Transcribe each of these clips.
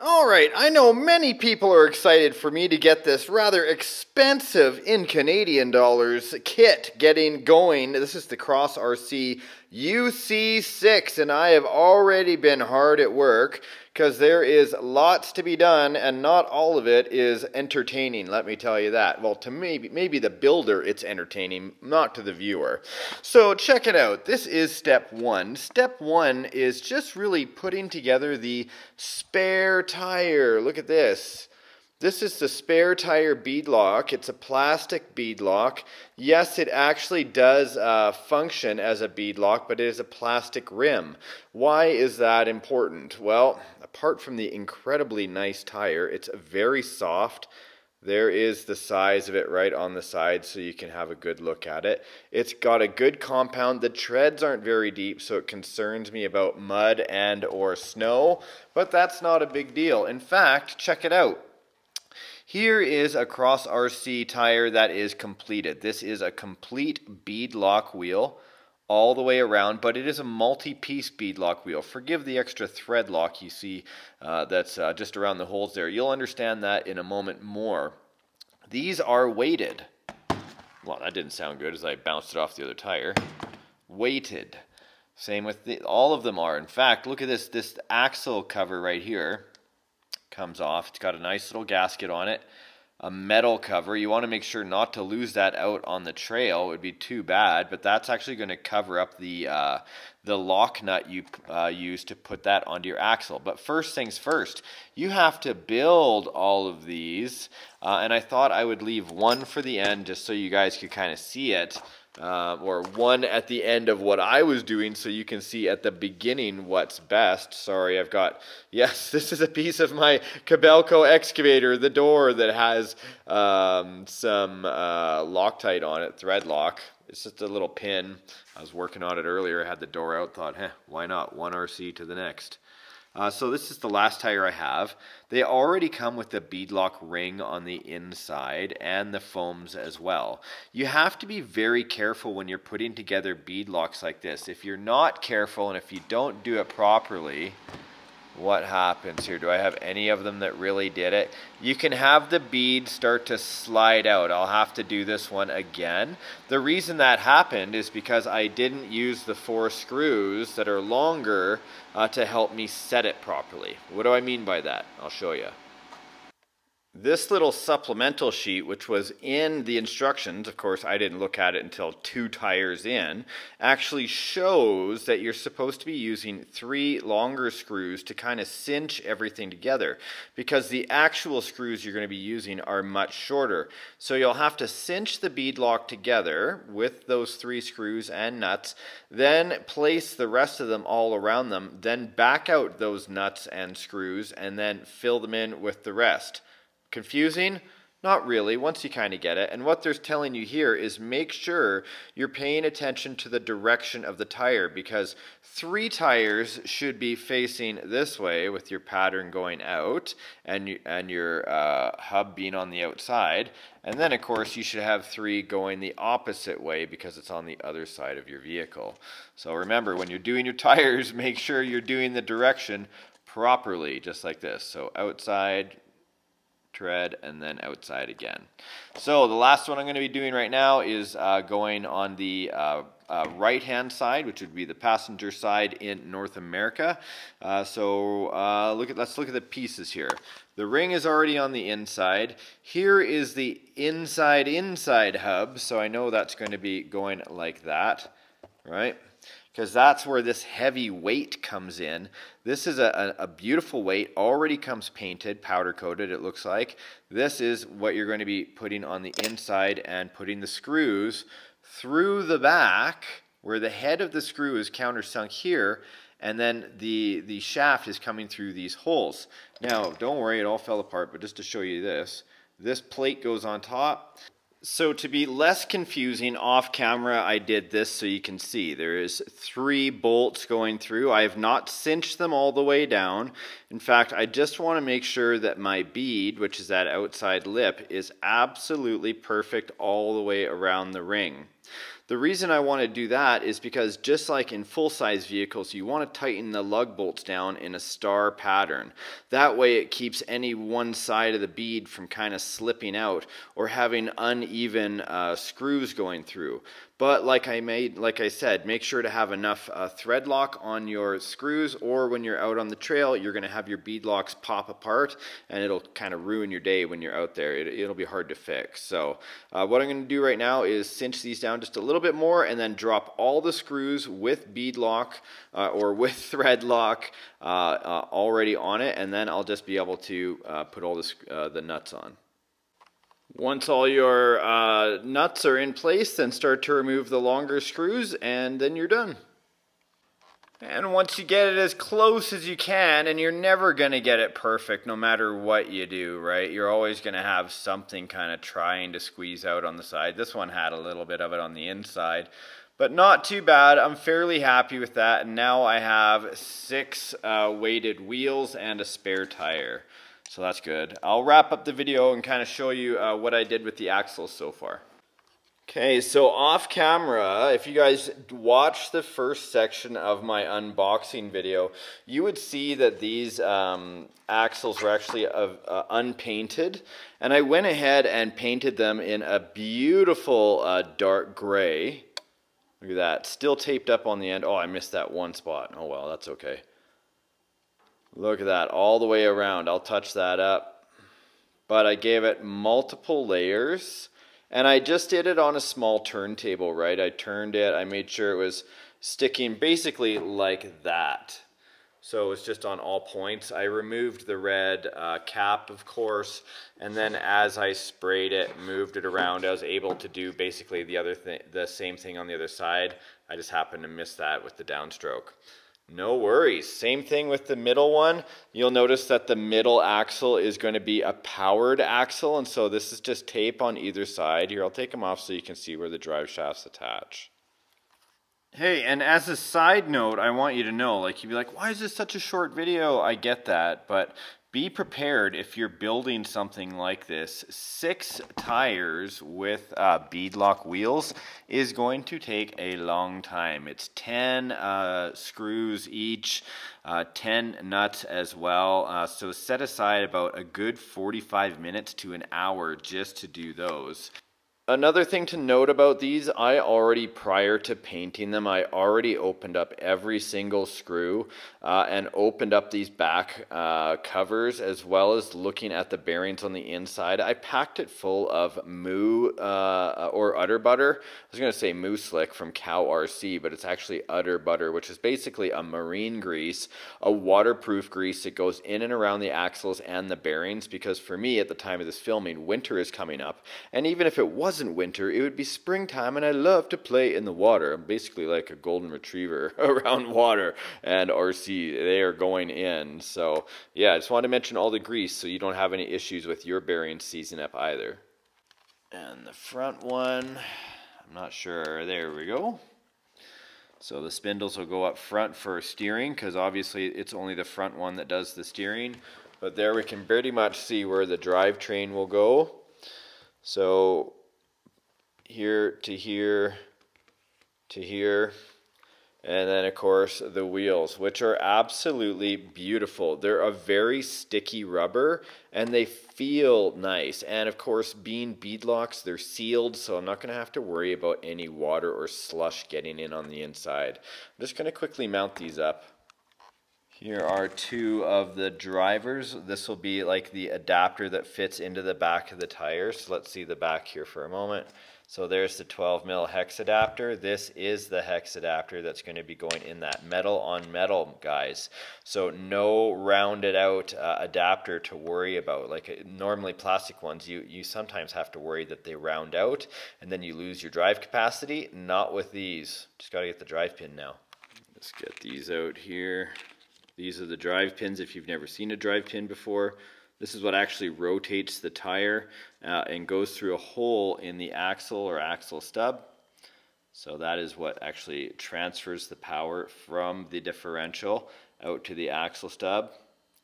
All right, I know many people are excited for me to get this rather expensive in Canadian dollars kit getting going. This is the Cross RC UC6, and I have already been hard at work because there is lots to be done, and not all of it is entertaining, let me tell you that. Well, to maybe, maybe the builder, it's entertaining, not to the viewer. So check it out. This is step one. Step one is just really putting together the spare tire. Look at this. This is the spare tire bead lock. It's a plastic bead lock. Yes, it actually does uh, function as a bead lock, but it is a plastic rim. Why is that important? Well, apart from the incredibly nice tire, it's very soft. There is the size of it right on the side so you can have a good look at it. It's got a good compound. The treads aren't very deep so it concerns me about mud and or snow, but that's not a big deal. In fact, check it out. Here is a Cross RC tire that is completed. This is a complete bead lock wheel all the way around, but it is a multi-piece bead lock wheel. Forgive the extra thread lock you see uh, that's uh, just around the holes there. You'll understand that in a moment more. These are weighted. Well, that didn't sound good as I bounced it off the other tire. Weighted. Same with the, all of them are. In fact, look at this, this axle cover right here comes off. It's got a nice little gasket on it, a metal cover. You want to make sure not to lose that out on the trail. It would be too bad, but that's actually going to cover up the uh, the lock nut you uh, use to put that onto your axle. But first things first, you have to build all of these, uh, and I thought I would leave one for the end just so you guys could kind of see it uh, or one at the end of what I was doing so you can see at the beginning what's best. Sorry, I've got, yes, this is a piece of my Kobelco excavator, the door that has um, some uh, Loctite on it, thread lock. It's just a little pin. I was working on it earlier, I had the door out, thought, hey, why not? One RC to the next. Uh, so this is the last tire I have. They already come with the beadlock ring on the inside and the foams as well. You have to be very careful when you're putting together beadlocks like this. If you're not careful and if you don't do it properly, what happens here. Do I have any of them that really did it? You can have the bead start to slide out. I'll have to do this one again. The reason that happened is because I didn't use the four screws that are longer uh, to help me set it properly. What do I mean by that? I'll show you. This little supplemental sheet, which was in the instructions, of course I didn't look at it until two tires in, actually shows that you're supposed to be using three longer screws to kind of cinch everything together because the actual screws you're going to be using are much shorter. So you'll have to cinch the bead lock together with those three screws and nuts, then place the rest of them all around them, then back out those nuts and screws, and then fill them in with the rest. Confusing? Not really, once you kind of get it. And what they're telling you here is make sure you're paying attention to the direction of the tire because three tires should be facing this way with your pattern going out and, and your uh, hub being on the outside. And then, of course, you should have three going the opposite way because it's on the other side of your vehicle. So remember, when you're doing your tires, make sure you're doing the direction properly, just like this. So outside, tread, and then outside again. So the last one I'm going to be doing right now is uh, going on the uh, uh, right-hand side, which would be the passenger side in North America. Uh, so uh, look at let's look at the pieces here. The ring is already on the inside. Here is the inside-inside hub, so I know that's going to be going like that, right? because that's where this heavy weight comes in. This is a, a, beautiful weight, already comes painted, powder coated it looks like. This is what you're going to be putting on the inside and putting the screws through the back where the head of the screw is countersunk here and then the, the shaft is coming through these holes. Now, don't worry, it all fell apart, but just to show you this, this plate goes on top. So to be less confusing off camera, I did this so you can see. There is three bolts going through. I have not cinched them all the way down. In fact, I just want to make sure that my bead, which is that outside lip, is absolutely perfect all the way around the ring. The reason I want to do that is because just like in full-size vehicles, you want to tighten the lug bolts down in a star pattern. That way it keeps any one side of the bead from kind of slipping out or having uneven uh, screws going through. But like I made, like I said, make sure to have enough uh, thread lock on your screws, or when you're out on the trail, you're going to have your bead locks pop apart, and it'll kind of ruin your day when you're out there. It, will be hard to fix. So uh, what I'm going to do right now is cinch these down just a little bit more, and then drop all the screws with bead lock uh, or with thread lock uh, uh, already on it, and then I'll just be able to uh, put all this, the nuts on. Once all your uh, nuts are in place, then start to remove the longer screws and then you're done. And once you get it as close as you can, and you're never going to get it perfect no matter what you do, right? You're always going to have something kind of trying to squeeze out on the side. This one had a little bit of it on the inside, but not too bad. I'm fairly happy with that. And now I have six uh, weighted wheels and a spare tire. So that's good. I'll wrap up the video and kind of show you uh, what I did with the axles so far. Okay, so off camera, if you guys watched the first section of my unboxing video, you would see that these um, axles were actually uh, uh, unpainted. And I went ahead and painted them in a beautiful uh, dark gray. Look at that, still taped up on the end. Oh, I missed that one spot. Oh well, that's okay. Look at that, all the way around. I'll touch that up. But I gave it multiple layers. And I just did it on a small turntable, right? I turned it, I made sure it was sticking basically like that. So it was just on all points. I removed the red uh, cap, of course, and then as I sprayed it, moved it around, I was able to do basically the other thing, the same thing on the other side. I just happened to miss that with the downstroke. No worries. Same thing with the middle one. You'll notice that the middle axle is going to be a powered axle, and so this is just tape on either side. Here, I'll take them off so you can see where the drive shafts attach. Hey, and as a side note, I want you to know, like, you'd be like, why is this such a short video? I get that, but be prepared if you're building something like this. Six tires with uh, beadlock wheels is going to take a long time. It's 10 uh, screws each, uh, 10 nuts as well. Uh, so set aside about a good 45 minutes to an hour just to do those. Another thing to note about these, I already, prior to painting them, I already opened up every single screw uh, and opened up these back uh, covers as well as looking at the bearings on the inside. I packed it full of moo uh, or udder butter. I was going to say moo slick from Cow RC, but it's actually udder butter, which is basically a marine grease, a waterproof grease that goes in and around the axles and the bearings because for me at the time of this filming, winter is coming up. And even if it was wasn't winter, it would be springtime, and I love to play in the water. I'm basically like a golden retriever around water, and RC, they are going in. So, yeah, I just wanted to mention all the grease so you don't have any issues with your bearings seizing up either. And the front one, I'm not sure. There we go. So the spindles will go up front for steering because obviously it's only the front one that does the steering. But there we can pretty much see where the drivetrain will go. So here to here to here. And then, of course, the wheels, which are absolutely beautiful. They're a very sticky rubber and they feel nice. And of course, being beadlocks, they're sealed, so I'm not going to have to worry about any water or slush getting in on the inside. I'm just going to quickly mount these up. Here are two of the drivers. This will be like the adapter that fits into the back of the tire. So let's see the back here for a moment. So there's the 12 mil hex adapter. This is the hex adapter that's going to be going in that metal on metal, guys. So no rounded out uh, adapter to worry about. Like uh, normally plastic ones, you, you sometimes have to worry that they round out and then you lose your drive capacity. Not with these. Just got to get the drive pin now. Let's get these out here. These are the drive pins if you've never seen a drive pin before. This is what actually rotates the tire uh, and goes through a hole in the axle or axle stub. So that is what actually transfers the power from the differential out to the axle stub.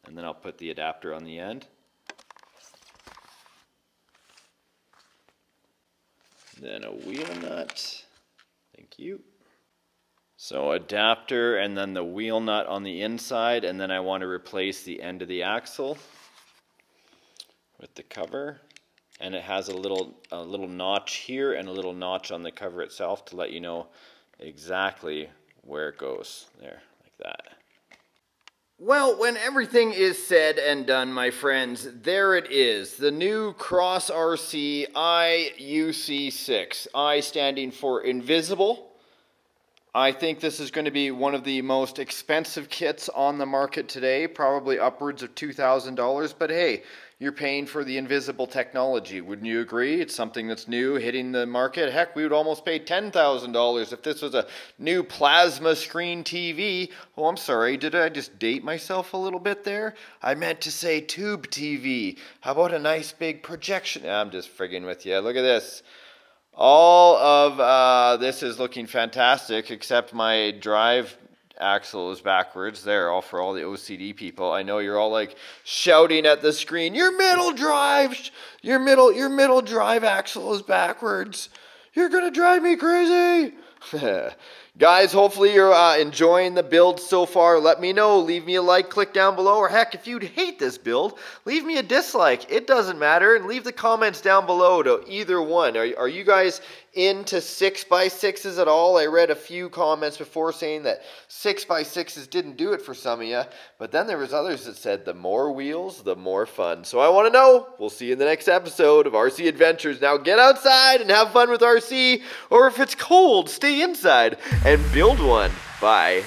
And then I'll put the adapter on the end. Then a wheel nut. Thank you. So adapter and then the wheel nut on the inside and then I want to replace the end of the axle with the cover and it has a little a little notch here and a little notch on the cover itself to let you know exactly where it goes there like that. Well, when everything is said and done, my friends, there it is. The new Cross RC IUC6. I standing for invisible. I think this is going to be one of the most expensive kits on the market today, probably upwards of $2,000. But hey, you're paying for the invisible technology. Wouldn't you agree? It's something that's new hitting the market. Heck, we would almost pay $10,000 if this was a new plasma screen TV. Oh, I'm sorry. Did I just date myself a little bit there? I meant to say tube TV. How about a nice big projection? I'm just frigging with you. Look at this. All of uh, this is looking fantastic except my drive axle is backwards there all for all the OCD people. I know you're all like shouting at the screen, "Your middle drive, your middle your middle drive axle is backwards. You're going to drive me crazy." Guys, hopefully you're uh, enjoying the build so far. Let me know. Leave me a like, click down below, or heck, if you'd hate this build, leave me a dislike. It doesn't matter. And leave the comments down below to either one. Are, are you guys into 6 by 6s at all? I read a few comments before saying that 6 by 6s didn't do it for some of you. But then there was others that said the more wheels, the more fun. So I want to know. We'll see you in the next episode of RC Adventures. Now get outside and have fun with RC. Or if it's cold, stay inside and build one. Bye.